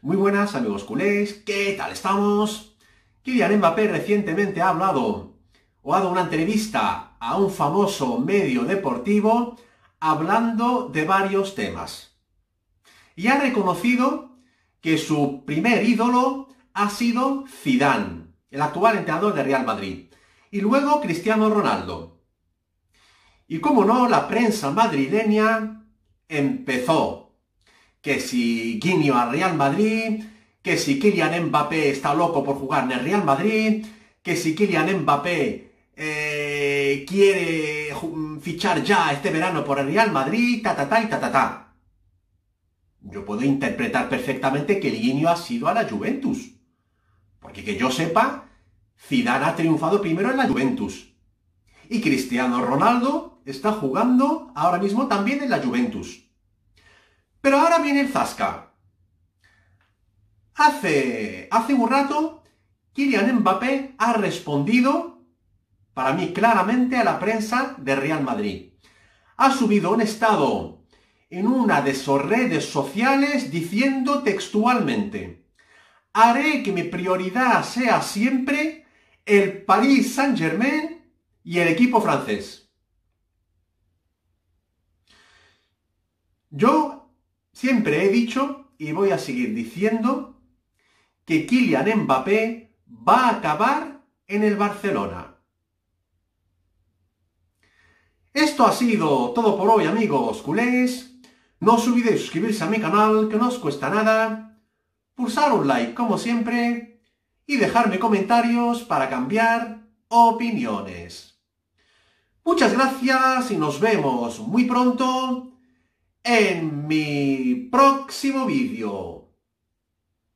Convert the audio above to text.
Muy buenas amigos culés, ¿qué tal estamos? Kylian Mbappé recientemente ha hablado o ha dado una entrevista a un famoso medio deportivo hablando de varios temas. Y ha reconocido que su primer ídolo ha sido Zidane, el actual entrenador de Real Madrid, y luego Cristiano Ronaldo. Y como no, la prensa madrileña empezó que si Guiño a Real Madrid, que si Kylian Mbappé está loco por jugar en el Real Madrid, que si Kylian Mbappé eh, quiere fichar ya este verano por el Real Madrid, ta ta ta y ta ta ta. Yo puedo interpretar perfectamente que el Guiño ha sido a la Juventus. Porque que yo sepa, Zidane ha triunfado primero en la Juventus. Y Cristiano Ronaldo está jugando ahora mismo también en la Juventus. Pero ahora viene el Zasca. Hace, hace un rato, Kylian Mbappé ha respondido, para mí claramente, a la prensa de Real Madrid. Ha subido un estado en una de sus redes sociales diciendo textualmente, haré que mi prioridad sea siempre el Paris Saint-Germain y el equipo francés. Yo Siempre he dicho y voy a seguir diciendo que Kylian Mbappé va a acabar en el Barcelona. Esto ha sido todo por hoy amigos culés. No os olvidéis suscribirse a mi canal que no os cuesta nada, pulsar un like como siempre y dejarme comentarios para cambiar opiniones. Muchas gracias y nos vemos muy pronto en mi próximo vídeo.